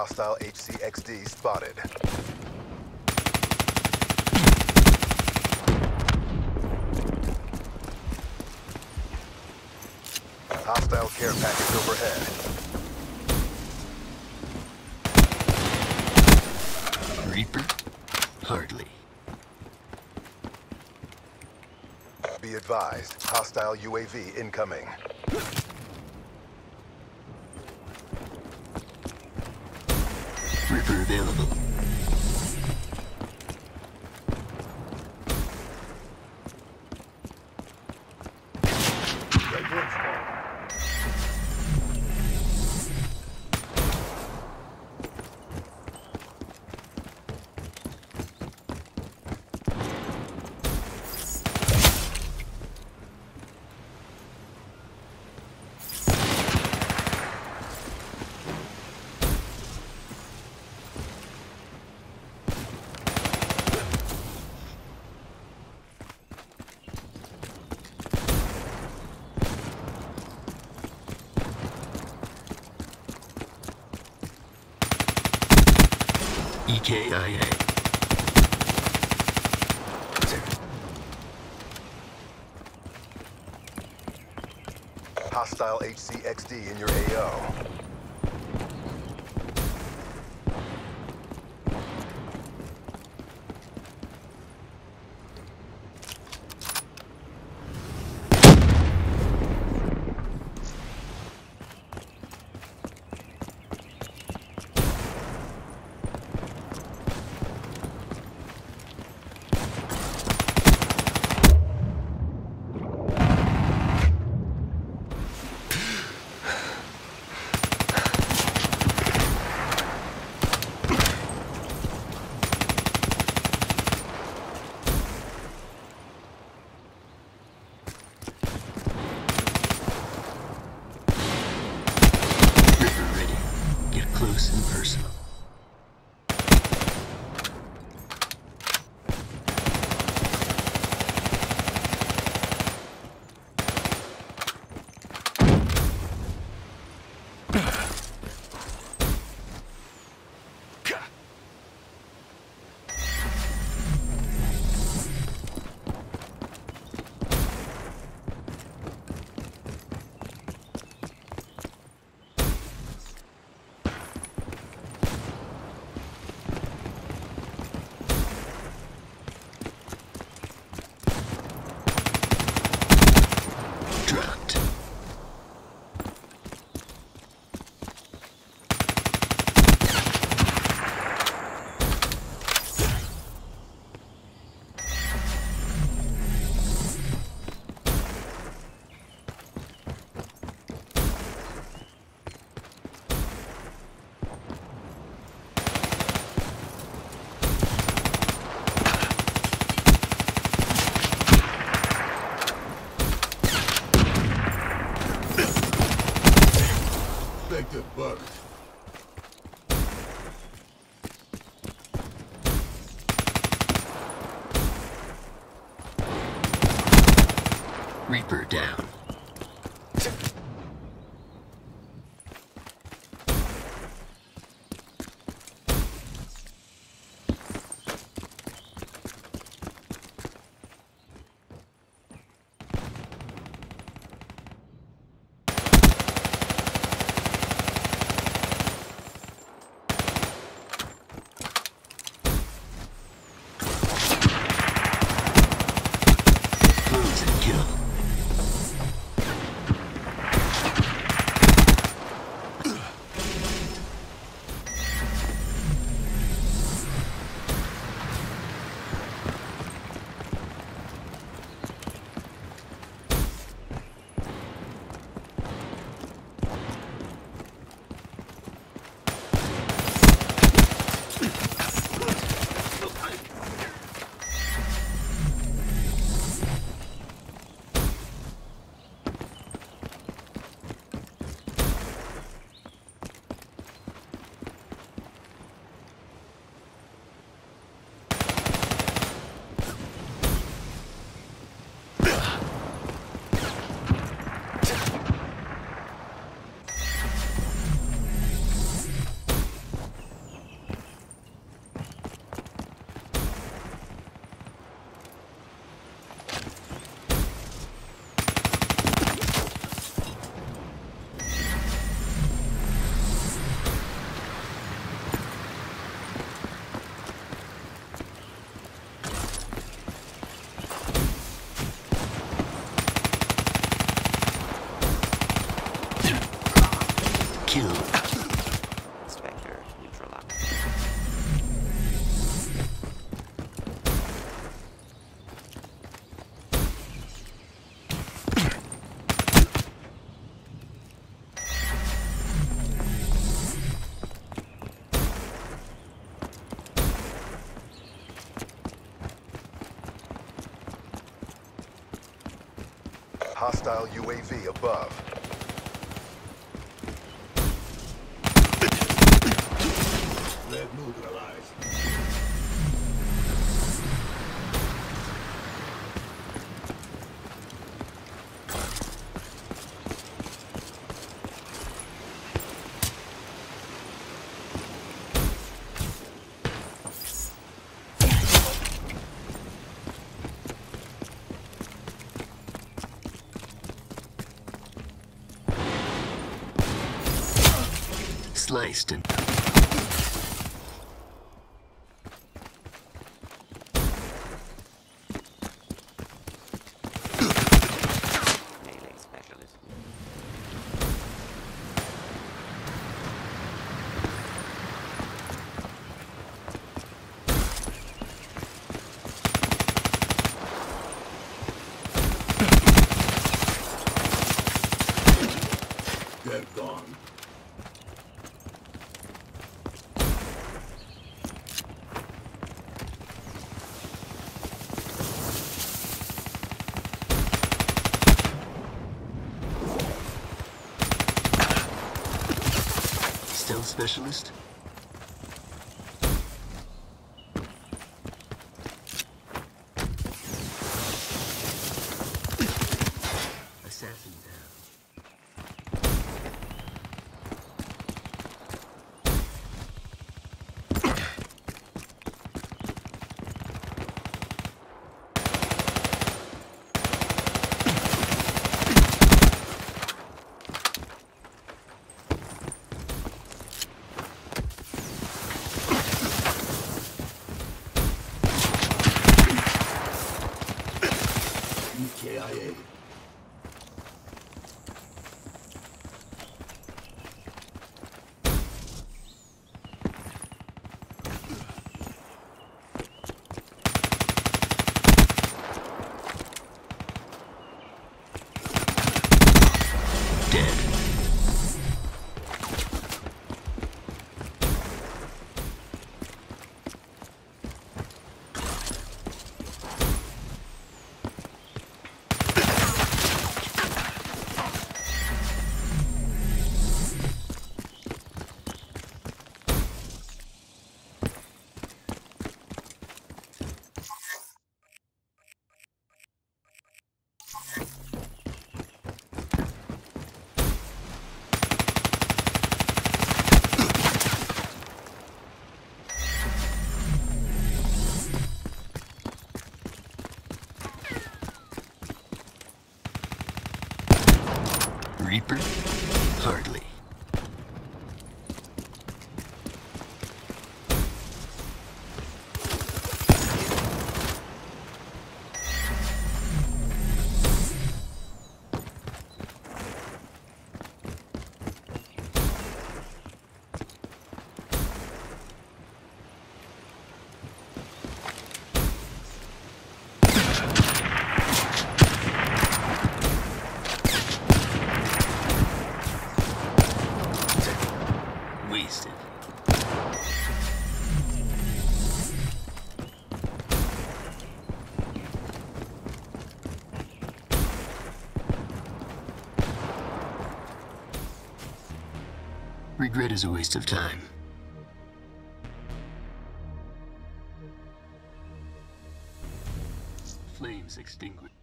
hostile HCXD spotted. Hostile care package overhead. Reaper? Hardly. Be advised, hostile UAV incoming. Reaper available. EKIA. Hostile HCXD in your AO. Close and personal. Reaper down. Kill. Hostile UAV above. Red neutralized. Sliced and gone. stealth specialist. Is a waste of time. Flames extinguished.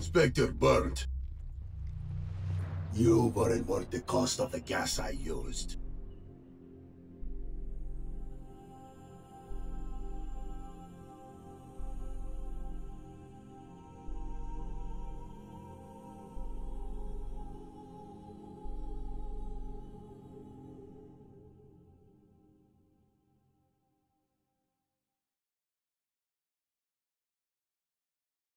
Spectre burnt. You weren't worth the cost of the gas I used.